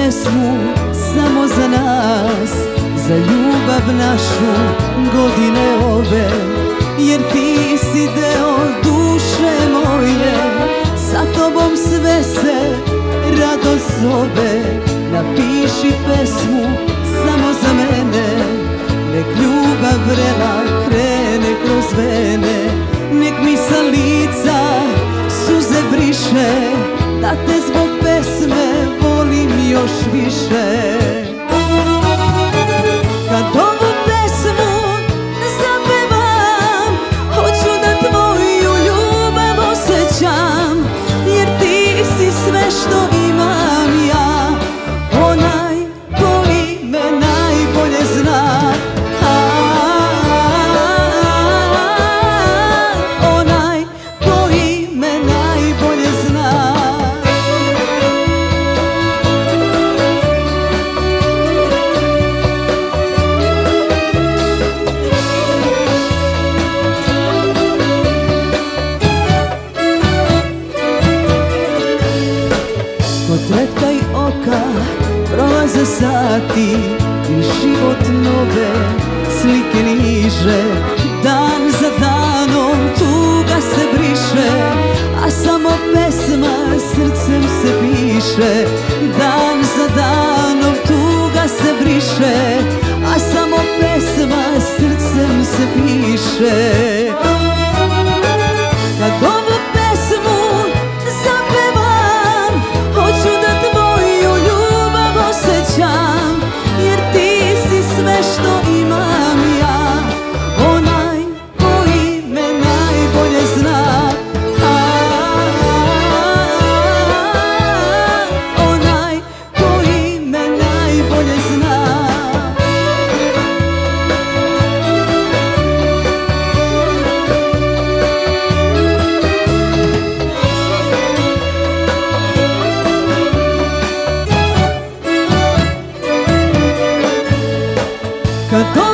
pesmu samo za nas Za ljubav našu godine ove. Jer ti si deo duše moje Sa tobom sve se rado zove. Napiši pesmu samo za mene Nek ljubav vrela krene kroz vene. Nek mi sa lica suze briše Da te zbog pesme oka, prolaze sati I život nove slike niže. Dan za danom tuga se briše A samo pesma srcem se piše. Dan za danom tuga se briše A samo pesma srcem se piše 可都